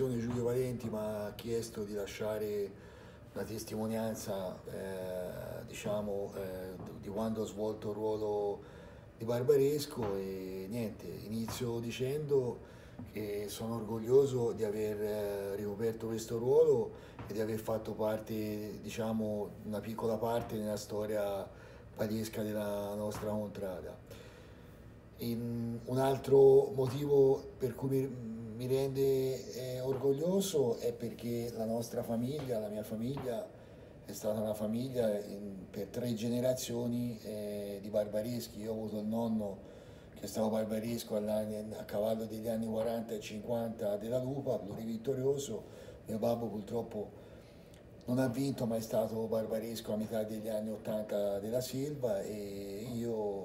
all'organizzazione Giulio Valenti mi ha chiesto di lasciare la testimonianza eh, diciamo, eh, di quando ho svolto il ruolo di Barbaresco e niente, inizio dicendo che sono orgoglioso di aver eh, ricoperto questo ruolo e di aver fatto parte, diciamo, una piccola parte nella storia paliesca della nostra contrada. In un altro motivo per cui mi, mi rende eh, orgoglioso è perché la nostra famiglia, la mia famiglia, è stata una famiglia in, per tre generazioni eh, di barbareschi. Io ho avuto il nonno che è stato barbaresco a cavallo degli anni 40 e 50 della Lupa, plurivittorioso. Mio babbo purtroppo non ha vinto, ma è stato barbaresco a metà degli anni 80 della Silva e io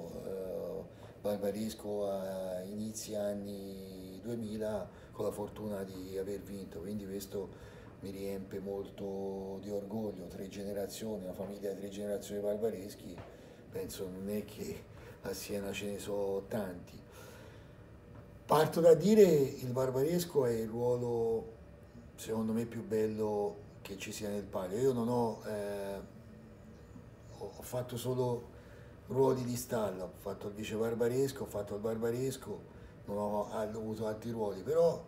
barbaresco a inizi anni 2000 con la fortuna di aver vinto, quindi questo mi riempie molto di orgoglio, tre generazioni, una famiglia di tre generazioni barbareschi, penso non è che a Siena ce ne sono tanti. Parto da dire il barbaresco è il ruolo secondo me più bello che ci sia nel palio. Io non ho, eh, ho fatto solo ruoli di stalla, ho fatto il vice barbaresco, ho fatto il barbaresco, non ho avuto altri ruoli, però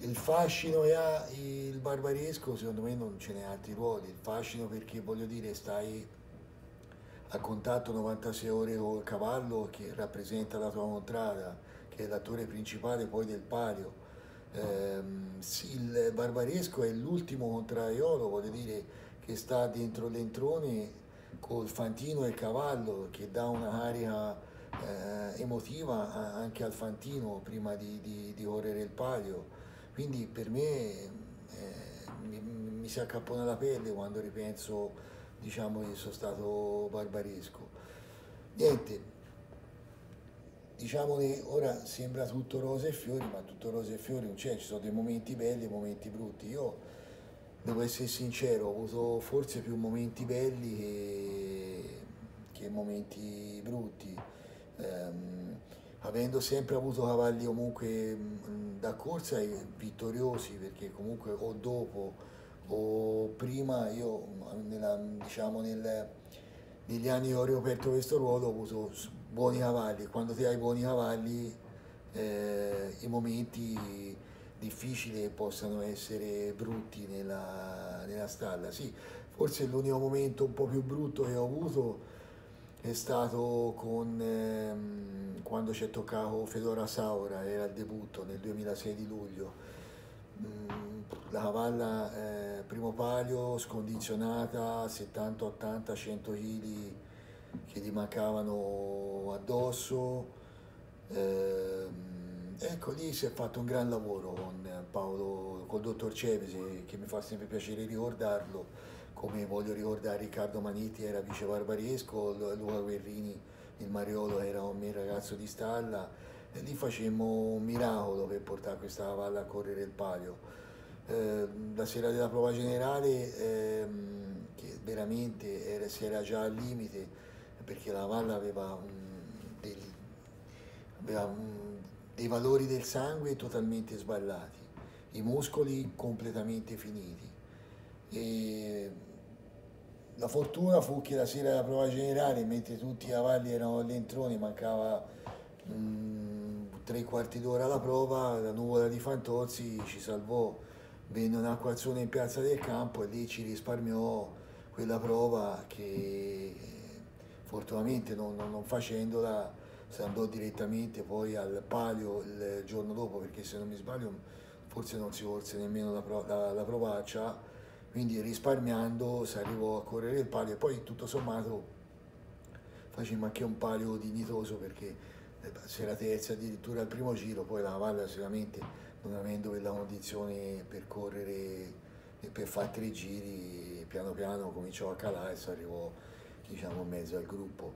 il fascino che ha il barbaresco secondo me non ce n'è altri ruoli, il fascino perché voglio dire stai a contatto 96 ore col cavallo che rappresenta la tua contrada, che è l'attore principale poi del palio. Eh, il barbaresco è l'ultimo contraiolo, voglio dire, che sta dentro l'entrone col fantino e il cavallo, che dà una carica eh, emotiva anche al fantino prima di, di, di correre il palio. Quindi per me eh, mi, mi si accappona la pelle quando ripenso diciamo che sono stato barbaresco. Niente, diciamo che ora sembra tutto rose e fiori, ma tutto rose e fiori non c'è, ci sono dei momenti belli e momenti brutti. Io devo essere sincero, ho avuto forse più momenti belli che, che momenti brutti. Um, avendo sempre avuto cavalli comunque da corsa e vittoriosi, perché comunque o dopo o prima io nella, diciamo nel, negli anni che ho ricoperto questo ruolo ho avuto buoni cavalli quando ti hai buoni cavalli eh, i momenti difficili possono essere brutti nella, nella stalla. Sì forse l'unico momento un po' più brutto che ho avuto è stato con, ehm, quando ci è toccato Fedora Saura era il debutto nel 2006 di luglio. Mm, la cavalla eh, primo palio scondizionata 70, 80, 100 kg che gli mancavano addosso eh, ecco lì si è fatto un gran lavoro con Paolo col dottor Cevese che mi fa sempre piacere ricordarlo come voglio ricordare Riccardo Manitti era vice barbaresco Luca Guerrini il Mariolo era un ragazzo di stalla e lì facemmo un miracolo per portare questa cavalla a correre il palio. Eh, la sera della prova generale, ehm, che veramente era, si era già al limite, perché la cavalla aveva, un, dei, aveva un, dei valori del sangue totalmente sballati, i muscoli completamente finiti. E la fortuna fu che la sera della prova generale, mentre tutti i cavalli erano all'entrone, mancava um, tre quarti d'ora alla prova, la nuvola di Fantozzi ci salvò, venne un'acquazione in piazza del campo e lì ci risparmiò quella prova che fortunatamente non, non, non facendola si andò direttamente poi al palio il giorno dopo perché se non mi sbaglio forse non si volse nemmeno la, la, la provaccia. Quindi risparmiando si arrivò a correre il palio e poi tutto sommato facemmo anche un palio dignitoso perché c'era terza addirittura al primo giro, poi la Valle sicuramente non avendo quella condizione per correre e per fare tre giri, piano piano cominciò a calare e si arrivò diciamo in mezzo al gruppo.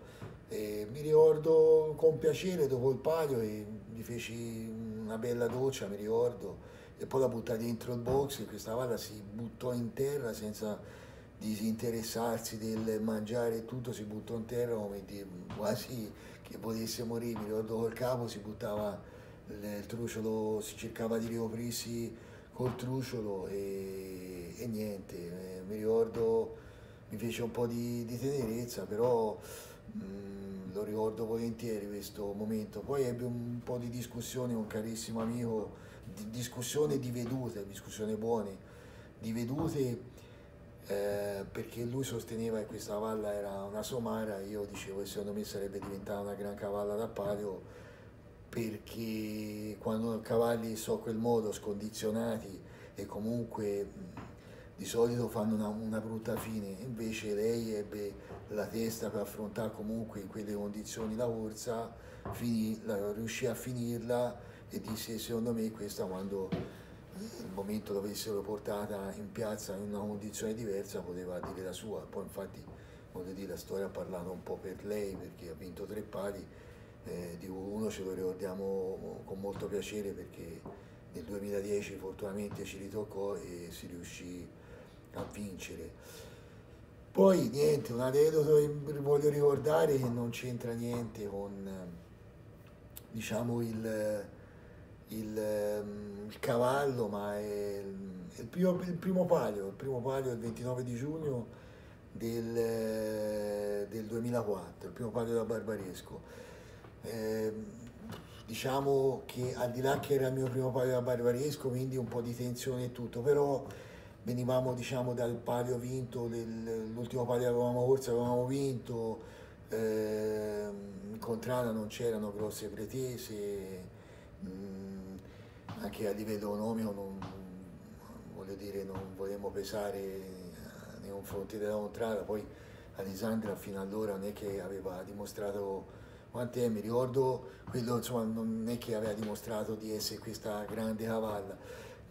E mi ricordo con piacere dopo il palio e mi feci una bella doccia, mi ricordo, e poi la buttai dentro il box e questa valla si buttò in terra senza disinteressarsi del mangiare e tutto, si buttò in terra come dire, quasi che potesse morire, mi ricordo col capo si buttava il truciolo si cercava di ricoprirsi col truciolo e, e niente, eh, mi ricordo, mi fece un po' di, di tenerezza, però mh, mm, lo ricordo volentieri questo momento. Poi ebbe un po' di discussione con un carissimo amico, di discussione di vedute, discussione buone, di vedute eh, perché lui sosteneva che questa cavalla era una somara, io dicevo che secondo me sarebbe diventata una gran cavalla da palio perché quando cavalli so quel modo scondizionati e comunque di solito fanno una, una, brutta fine, invece lei ebbe la testa per affrontare comunque in quelle condizioni la corsa, finì, la, riuscì a finirla e disse secondo me questa quando il momento l'avessero portata in piazza in una condizione diversa poteva dire la sua, poi infatti voglio dire la storia ha parlato un po' per lei perché ha vinto tre pali, eh, di uno ce lo ricordiamo con molto piacere perché nel 2010 fortunatamente ci ritoccò e si riuscì a vincere. Poi niente, un aneddoto che voglio ricordare che non c'entra niente con diciamo il il, il cavallo, ma è il, primo, il, primo, palio, il primo palio il 29 di giugno del, del 2004, il primo palio da Barbaresco. Eh, diciamo che al di là che era il mio primo palio da Barbaresco, quindi un po' di tensione e tutto, però venivamo diciamo dal palio vinto, l'ultimo palio che avevamo corso avevamo vinto, eh, in contrada non c'erano grosse pretese. Mh, mm, anche a livello economico non, voglio dire, non vogliamo pesare nei confronti della contrada, poi Alessandra fino allora non è che aveva dimostrato quant'è, mi ricordo quello insomma non è che aveva dimostrato di essere questa grande cavalla.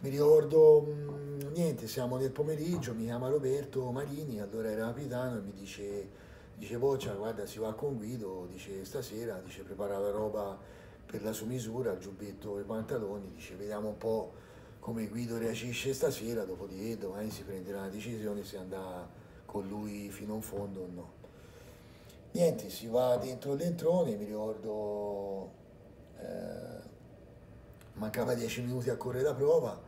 Mi ricordo, mh, niente, siamo nel pomeriggio, mi chiama Roberto Marini, allora era capitano e mi dice, dice Boccia, guarda si va con Guido, dice stasera, dice prepara la roba per la sua misura, il giubbetto e i pantaloni, dice vediamo un po' come Guido reagisce stasera, dopodiché domani si prenderà una decisione se andrà con lui fino in fondo o no. Niente, si va dentro l'entrone, mi ricordo eh, mancava dieci minuti a correre la prova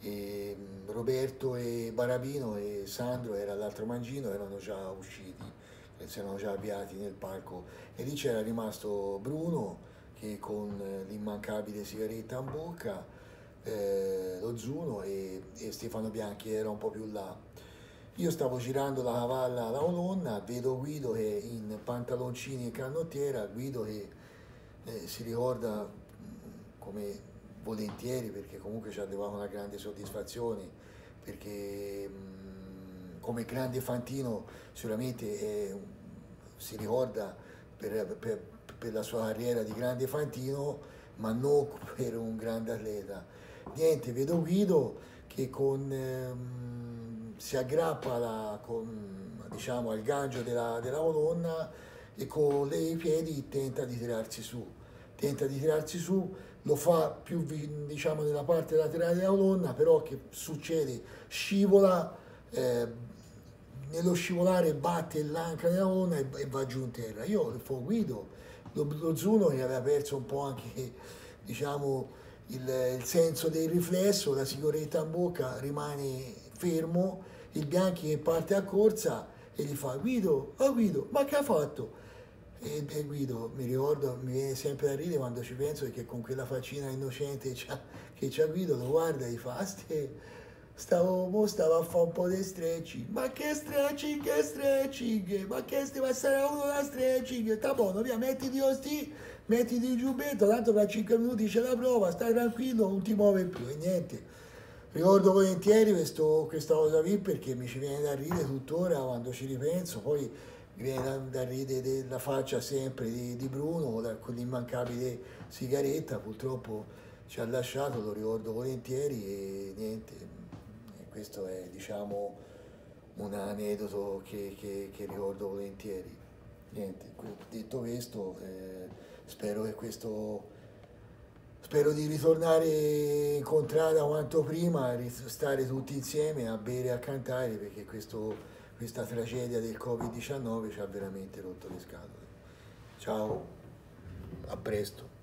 e mm, Roberto e Barabino e Sandro era l'altro mangino, erano già usciti, si erano già avviati nel palco e lì c'era rimasto Bruno che con l'immancabile sigaretta in bocca, eh, lo Zuno e, e, Stefano Bianchi era un po' più là. Io stavo girando la cavalla alla colonna, vedo Guido che in pantaloncini e canottiera, Guido che eh, si ricorda mm, come volentieri perché comunque ci arrivava una grande soddisfazione, perché mh, come grande fantino sicuramente è, si ricorda per, per per la sua carriera di grande fantino, ma non per un grande atleta. Niente, vedo Guido che con, ehm, si aggrappa la, con, diciamo, al gancio della, della colonna e con i piedi tenta di tirarsi su. Tenta di tirarsi su, lo fa più diciamo, nella parte laterale della colonna, però che succede? Scivola, eh, nello scivolare batte l'anca della colonna e, e va giù in terra. Io lo Guido lo, lo Zuno che aveva perso un po' anche diciamo, il, il, senso del riflesso, la sicurezza in bocca rimane fermo, il Bianchi che parte a corsa e gli fa Guido, oh Guido, ma che ha fatto? E, e Guido, mi ricordo, mi viene sempre da ridere quando ci penso perché con quella faccina innocente che c'ha Guido lo guarda e gli fa, Aste, stavo, mo stavo a fare un po' di stretching. Ma che stretching, che stretching? Ma che stai passare uno da stretching? Sta buono, via, mettiti osti, mettiti il giubbetto, tanto tra 5 minuti c'è la prova, stai tranquillo, non ti muove più e niente. Ricordo volentieri questo, questa cosa qui perché mi ci viene da ridere tuttora quando ci ripenso, poi mi viene da, da ridere della faccia sempre di, di Bruno con l'immancabile sigaretta, purtroppo ci ha lasciato, lo ricordo volentieri e niente, questo è diciamo un aneddoto che, che, che ricordo volentieri. Niente, detto questo, eh, spero che questo spero di ritornare in contrada quanto prima, stare tutti insieme a bere e a cantare perché questo, questa tragedia del Covid-19 ci ha veramente rotto le scatole. Ciao, a presto.